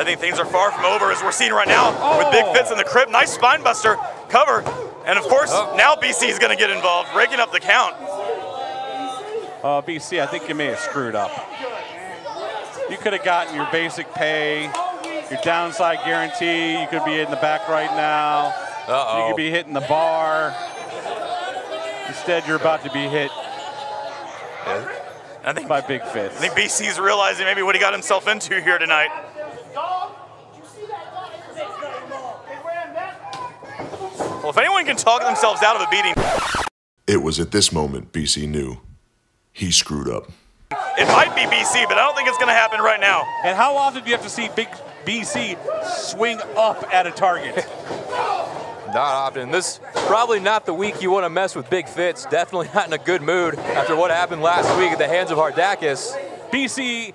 I think things are far from over as we're seeing right now with Big Fitz in the crib. Nice spine buster cover. And of course, now BC is going to get involved, breaking up the count. Uh, BC, I think you may have screwed up. You could have gotten your basic pay, your downside guarantee. You could be in the back right now. Uh-oh. You could be hitting the bar. Instead, you're about to be hit yeah. I think, by Big Fitz. I think BC's realizing maybe what he got himself into here tonight. Well, if anyone can talk themselves out of a beating, It was at this moment BC knew he screwed up. it might be BC, but I don't think it's going to happen right now. And how often do you have to see Big BC swing up at a target? Not often. This probably not the week you want to mess with Big Fitz. Definitely not in a good mood after what happened last week at the hands of Hardakis. BC